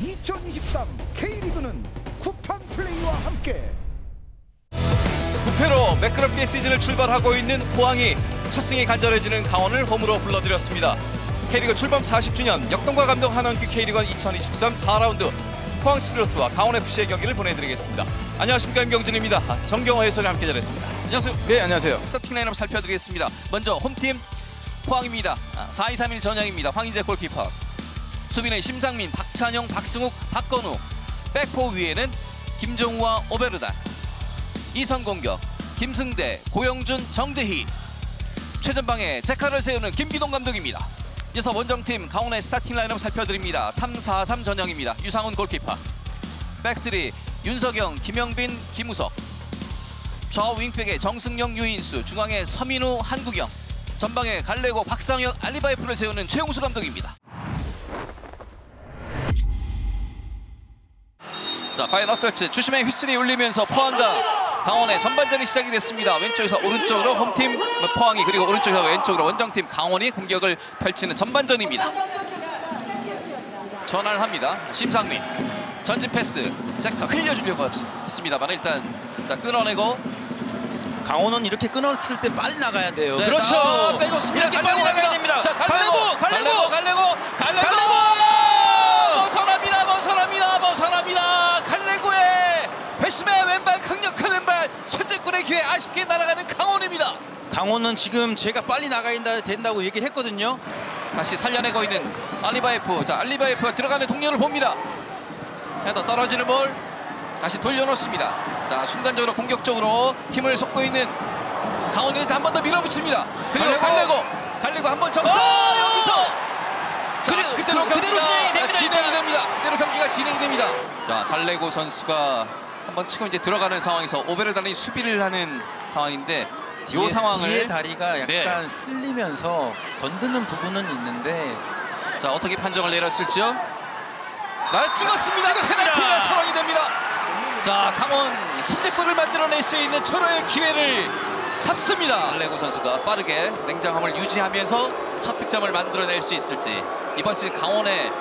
2023 K리그는 쿠팡 플레이와 함께 무패로 매끄럽게 시즌을 출발하고 있는 포항이 첫 승이 간절해지는 강원을 홈으로 불러들였습니다. K리그 출범 40주년 역동과 감동 하나원큐 K리그 2023 4라운드 포항 스틸러스와 강원FC의 경기를 보내드리겠습니다. 안녕하십니까 임경진입니다. 아, 정경호 해설이 함께 자리했습니다. 안녕하세요. 네 안녕하세요. 스타팅 라인업 살펴드리겠습니다. 먼저 홈팀 포항입니다. 4-2-3-1 전형입니다. 황인재 골키퍼. 수비는 심상민, 박찬용, 박승욱, 박건우. back four 위에는 김종우와 오베르단. 이선 공격 김승대, 고영준, 정재희. 최전방에 제카를 세우는 김기동 감독입니다. 이어서 원정팀 강원의 스타팅 라인업 살펴드립니다. 3-4-3 전형입니다. 유상훈 골키퍼. back three 윤석영, 김영빈, 김우석. 좌우 윙백에 정승용, 유인수, 중앙에 서민우, 한국영, 전방에 갈레고, 박상혁, 알리바이프를 세우는 최용수 감독입니다. 자, 과연 어떨지 주심의 휘슬이 울리면서 포항과 강원의 전반전이 시작이 됐습니다. 왼쪽에서 오른쪽으로 홈팀 포항이 그리고 오른쪽에서 왼쪽으로 원정팀 강원이 공격을 펼치는 전반전입니다. 전환을 합니다. 심상민 전진 패스 자 흘려주려고 했습니다만 일단 자 끊어내고 강원은 이렇게 끊었을 때 빨리 나가야 돼요. 네, 그렇죠. 자, 빼줬습니다. 이렇게 빨리 나가야 됩니다. 자, 갈레고, 갈레고, 갈레고, 갈레고, 갈레고! 벗어납니다, 회심의 왼발, 강력한 왼발, 선제골의 기회 아쉽게 날아가는 강원입니다. 강원은 지금 제가 빨리 나가야 된다고 얘기를 했거든요. 다시 살려내고 있는 알리바이프. 자, 알리바이프가 들어가는 동료를 봅니다. 헤더 떨어지는 볼. 다시 돌려놓습니다. 자, 순간적으로 공격적으로 힘을 쏟고 있는 강원이 한 번 더 밀어붙입니다. 그리고! 갈레고, 갈레고 한 번. 어, 여기서. 자, 그대로- 그대로, 그- 그대로 진행이 됩니다, 진행이. 됩니다. 그대로 경기가 진행이 됩니다. 자, 갈레고 선수가 한번 치고 이제 들어가는 상황에서 오베르 단이 수비를 하는 상황인데 이 상황을 뒤에 다리가 약간 네. 쓸리면서 건드는 부분은 있는데 자 어떻게 판정을 내렸을지요? 날 찍었습니다. 찍었습니다. 페널티가 선언이 됩니다. 자 강원 3대골을 만들어낼 수 있는 철호의 기회를 잡습니다. 레고 선수가 빠르게 냉정함을 유지하면서 첫 득점을 만들어낼 수 있을지 이번 시즌 강원의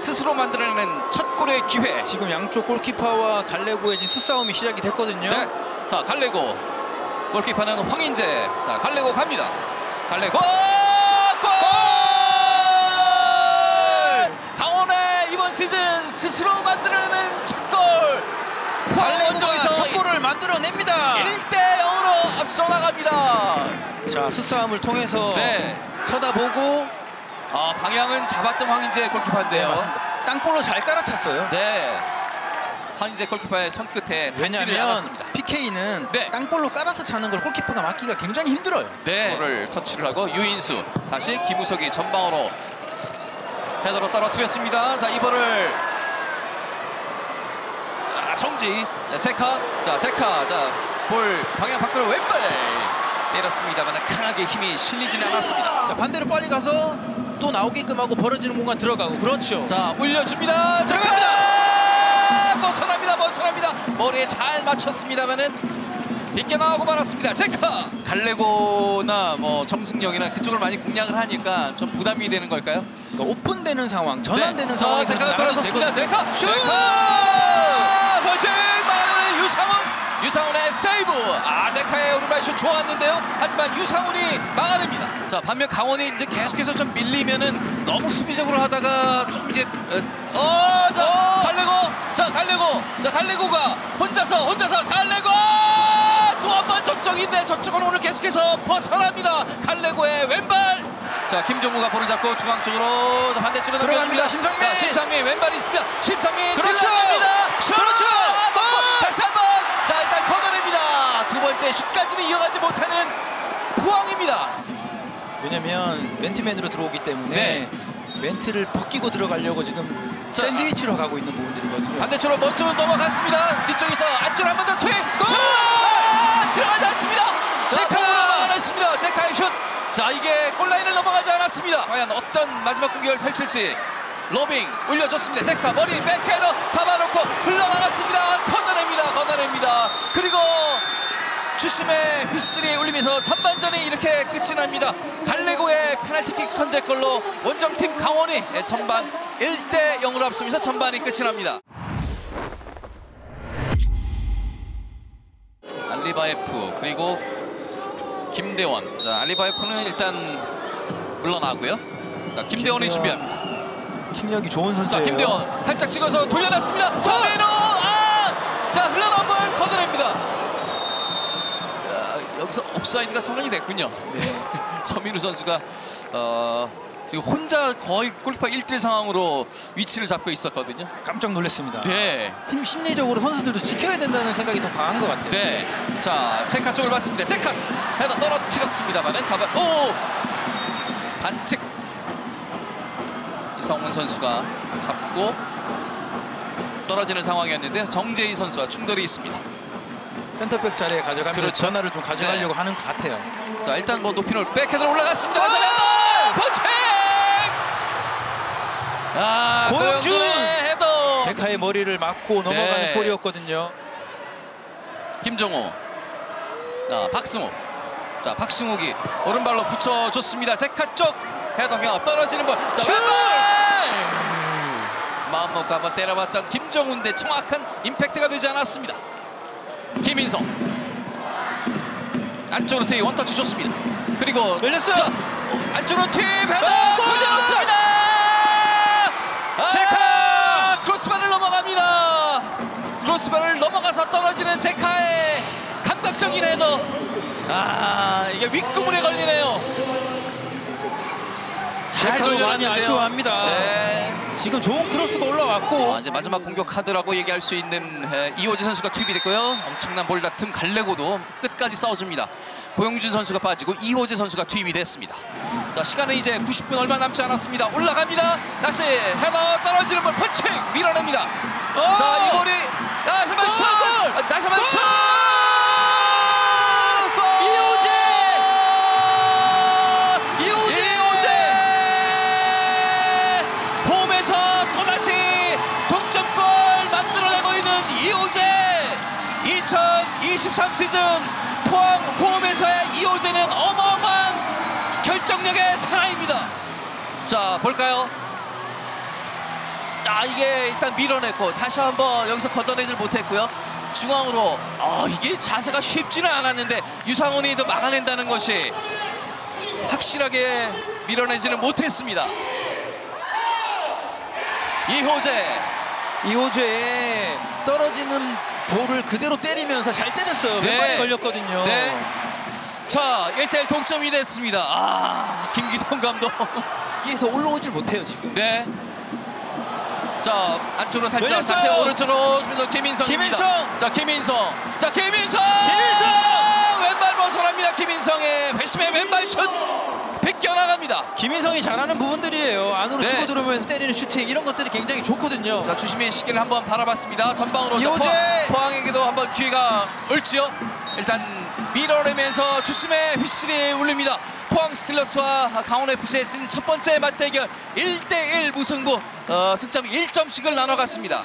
스스로 만들어내는 첫 골의 기회. 지금 양쪽 골키퍼와 갈레고의 수싸움이 시작이 됐거든요. 네. 자 갈레고 골키퍼는 황인재. 자 갈레고 갑니다. 갈레고 골! 강원의 이번 시즌 스스로 만들어내는 첫 골. 갈레고가 첫 골을 만들어냅니다. 1대 0으로 앞서 나갑니다. 자 수싸움을 통해서 네. 쳐다보고 아 방향은 잡았던 황인재 골키퍼인데요. 맞습니다. 땅볼로 잘 깔아찼어요. 네. 황인재 골키퍼의 손끝에 닿지를 않았습니다. PK는 네. 땅볼로 깔아서 차는 걸 골키퍼가 막기가 굉장히 힘들어요. 네. 볼을 터치를 하고 유인수 다시 김우석이 전방으로 헤더로 떨어뜨렸습니다. 자 이번을 아, 정지 자, 제카 자 제카 자 볼 방향 밖으로 왼발 때렸습니다만 강하게 힘이 실리지는 않았습니다. 자 반대로 빨리 가서 또 나오게끔 하고 벌어지는 공간 들어가고 그렇죠. 자 올려줍니다. 들어갑니다. 벗어납니다. 벗어납니다. 머리에 잘 맞췄습니다만은 빗겨 나오고 말았습니다. 제카 갈레고나 뭐 정승영이나 그쪽을 많이 공략을 하니까 좀 부담이 되는 걸까요? 그러니까 오픈되는 상황, 전환되는 네. 자, 제카가 돌아섰습니다. 제카 슛! 벌칙 막는 유상훈 유상훈의 세이브. 아 제카의 오른발 슛 좋았는데요. 하지만 유상훈이 막아냅니다. 자 반면 강원이 이제 계속해서 좀 밀리면은 너무 수비적으로 하다가 좀 이제 어자 갈레고. 자 갈레고. 자 갈레고가 혼자서 혼자서 갈레고! 또 한 번 저쪽인데 저쪽은 오늘 계속해서 벗어납니다. 갈레고의 왼발. 자 김종우가 볼을 잡고 중앙 쪽으로 자, 반대쪽으로 들어갑니다. 심상민! 자, 심상민 왼발이 있습니다. 심상민 그렇죠! 찔러갑니다 슛! 그렇죠! 먹고 다시 한번 자 일단 슛까지는 이어가지 못하는 포항입니다. 왜냐면 멘트맨으로 들어오기 때문에 네. 멘트를 벗기고 들어가려고 지금 자, 샌드위치로 가고 있는 부분들이거든요. 반대쪽으로 먼쪽으로 넘어갔습니다. 뒤쪽에서 안쪽으로 한번 더 투입 슛! 아, 들어가지 않습니다. 제카! 제카 막아냈습니다. 제카의 슛 자 이게 골라인을 넘어가지 않았습니다. 과연 어떤 마지막 공격을 펼칠지 로빙 올려줬습니다. 제카 머리 백헤더 잡아놓고 흘러나갔습니다. 걷어냅니다. 걷어냅니다. 그리고 주심의 휘슬이 울리면서 전반전이 이렇게 끝이 납니다. 갈레고의 페널티킥 선제골로 원정팀 강원이 전반 1대 0으로 앞서면서 전반이 끝이 납니다. 알리바예프 그리고 김대원. 자, 알리바예프는 일단 물러나고요. 자, 김대원이 김대원. 준비합니다. 킴력이 좋은 자, 선수예요. 김대원 살짝 찍어서 돌려놨습니다. 서민우 아! 자, 흘러나온 볼 걷어냅니다. 자, 여기서 옵사이드가 선언이 됐군요. 네. 서민우 선수가 어, 지금 혼자 거의 골키퍼 1대1 상황으로 위치를 잡고 있었거든요. 깜짝 놀랐습니다. 네. 팀 심리적으로 선수들도 지켜야 된다는 생각이 더 강한 것 같아요. 네. 자, 체카 쪽을 봤습니다. 체카 헤더 떨어뜨렸습니다만은 잡아 오! 반칙. 이성훈 선수가 잡고 떨어지는 상황이었는데 정재희 선수와 충돌이 있습니다. 센터백 자리에 가져가면서 그렇죠. 전화를 좀 가져가려고 하는 것 같아요. 자, 일단 뭐 높이 놓을 백헤드로 올라갔습니다. 헤더! 번칙! 아, 고영준! 헤더. 제카의 머리를 맞고 넘어가는 네. 볼이었거든요. 김정호. 자, 박승욱. 자, 박승욱이 오른발로 붙여줬습니다. 제카 쪽 헤더가 떨어지는 볼. 자, 슛! 왼발! 마음 먹고 한번 때려봤던 김정훈인데 정확한 임팩트가 되지 않았습니다. 김인성. 안쪽으로 투입 원터치 좋습니다. 그리고 열렸어요. 자, 어, 안쪽으로 투입 헤더 아, 골 골! 잡았습니다. 아, 제카! 크로스바를 넘어갑니다. 크로스바를 넘어가서 떨어지는 제카의 감각적인 헤더. 아 이게 윗그물에 걸리네요. 자 제카도 많이 돌려놨는데요. 아쉬워합니다. 네. 지금 좋은 크로스가 올라왔고 아, 이제 마지막 공격 카드라고 얘기할 수 있는 에, 이호재 선수가 투입이 됐고요. 엄청난 볼다툼 갈래고도 끝까지 싸워줍니다. 고영준 선수가 빠지고 이호재 선수가 투입이 됐습니다. 자, 시간은 이제 90분 얼마 남지 않았습니다. 올라갑니다. 다시 헤더 떨어지는 볼 펀칭 밀어냅니다. 어! 자, 이 볼이 다시 한번 골! 슛! 아, 다시 한번 골! 슛! 2023 시즌 포항 홈에서의 이호재는 어마어마한 결정력의 사나입니다. 자, 볼까요? 아, 이게 일단 밀어냈고 다시 한번 여기서 걷어내질 못했고요. 중앙으로 아, 이게 자세가 쉽지는 않았는데 유상훈이 더 막아낸다는 것이 확실하게 밀어내지는 못했습니다. 이호재 이호재의 떨어지는 볼을 그대로 때리면서 잘 때렸어요. 네. 왼발에 걸렸거든요. 네. 자 1대1 동점이 됐습니다. 아 김기동 감독 여기서 올라오질 못해요 지금. 네. 자 안쪽으로 살짝 열렸어요. 다시 오른쪽으로 주면서 김인성입니다. 김인성! 자 김인성. 자 김인성. 김인성! 왼발 벗어납니다. 김인성의 배심의 왼발 슛 빗겨나갑니다. 김인성이 잘하는 부분들이에요. 안으로 네. 치고 들어오면서 때리는 슈팅 이런 것들이 굉장히 좋거든요. 자 주심의 시기를 한번 바라봤습니다. 전방으로 자, 이호재! 포항, 포항에게도 한번 기회가 올지요. 일단 밀어내면서 주심의 휘슬이 울립니다. 포항 스틸러스와 강원 FC의 시즌 첫 번째 맞대결 1대1 무승부 어, 승점 1점씩을 나눠갔습니다.